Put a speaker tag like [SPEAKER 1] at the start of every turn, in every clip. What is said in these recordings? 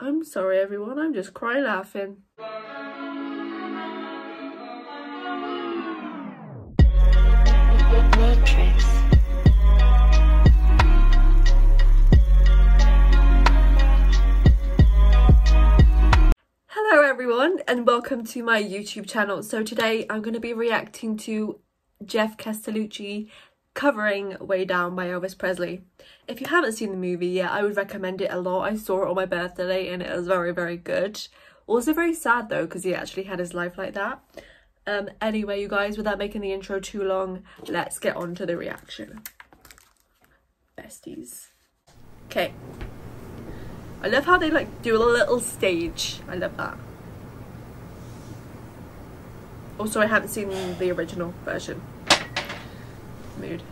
[SPEAKER 1] I'm sorry everyone, I'm just cry laughing. Hello everyone and welcome to my YouTube channel. So today I'm going to be reacting to Geoff Castellucci covering Way Down by Elvis Presley. If you haven't seen the movie yet, I would recommend it a lot. I saw it on my birthday and it was very, very good. Also very sad though because he actually had his life like that. Um, anyway, you guys, without making the intro too long, let's get on to the reaction. Besties. Okay. I love how they like do a little stage. I love that. Also, I haven't seen the original version. Mood.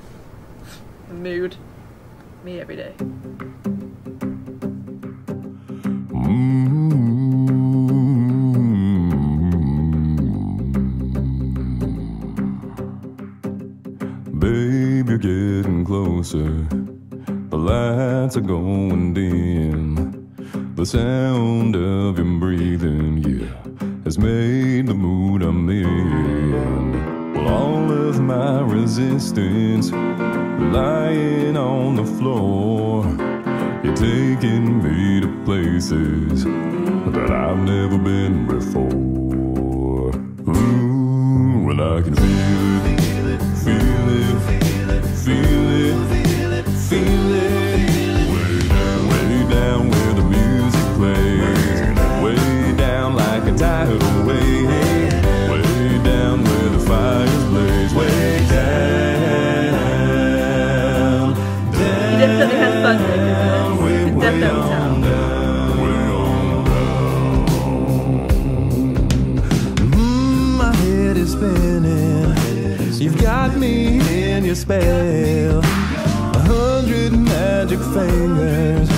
[SPEAKER 1] Mood. Me every day.
[SPEAKER 2] Babe, you're getting closer. The lights are going dim. The sound of your breathing, yeah, has made the mood I'm in. Well, all of my resistance lying on the floor. You're taking me to places that I've never been before. Way on down. Mm, my head is spinning. You've got me in your spell. A hundred magic fingers,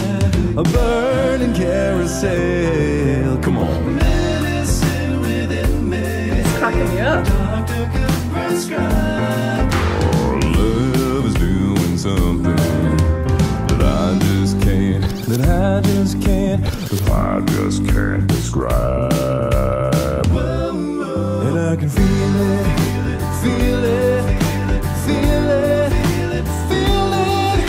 [SPEAKER 2] a burning carousel. Come on.
[SPEAKER 1] It's cracking me up.
[SPEAKER 2] I can feel it, feel it, feel it, feel it.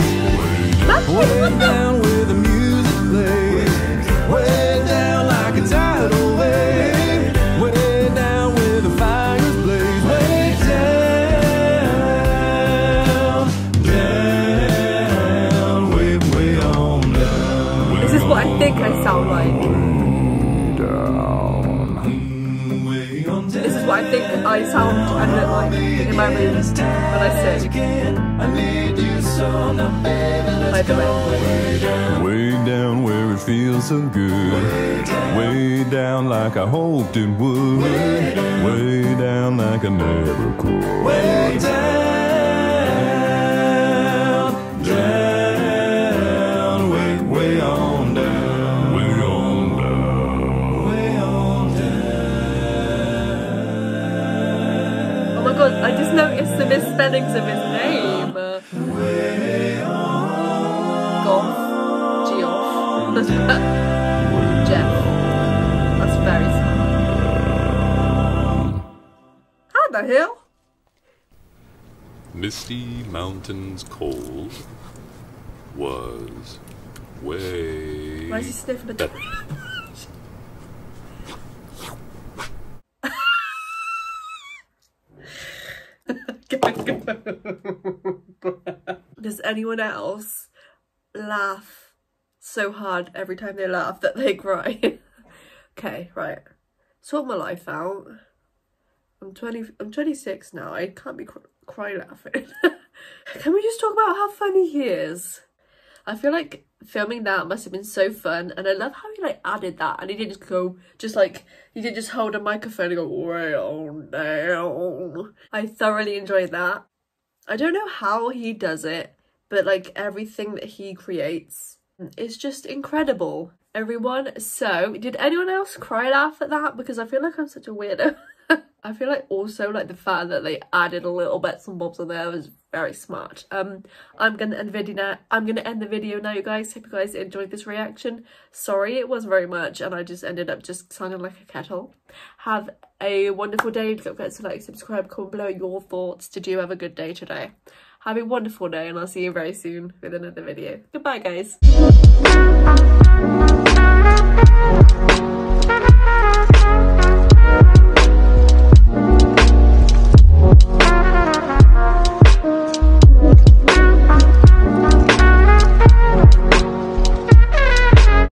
[SPEAKER 2] Way down where the music plays, way down like a tidal wave, way down where the fires blaze, way down, down, way, way on down.
[SPEAKER 1] This is what I think I sound like. I think I sound and look like in my room when I sing. By the way.
[SPEAKER 2] Way down where it feels so good. Way down like I hoped it would. Way down like I never could. Way down,
[SPEAKER 1] god, I just noticed the misspellings of his name. Goff. Geoff. Jeff. That's very smart. How the hell?
[SPEAKER 2] Misty Mountains Cold was way.
[SPEAKER 1] Why is he sniffing the Does anyone else laugh so hard every time they laugh that they cry? okay, right. Sort my life out. I'm 20, I'm 26 now. I can't be cr- cry laughing. Can we just talk about how funny he is? I feel like filming that must have been so fun and I love how he like added that and he didn't just go just like he didn't just hold a microphone and go on down. I thoroughly enjoyed that. I don't know how he does it, but like everything that he creates is just incredible. Everyone, so did anyone else cry laugh at that? Because I feel like I'm such a weirdo. I feel like also like the fact that they added a little bits and bobs on there was very smart. Um, I'm gonna end the video now. I'm gonna end the video now, you guys. Hope you guys enjoyed this reaction. Sorry it was very much, and I just ended up just sounding like a kettle. Have a wonderful day. Don't forget to like, subscribe, comment below your thoughts. Did you have a good day today? Have a wonderful day, and I'll see you very soon with another video. Goodbye, guys.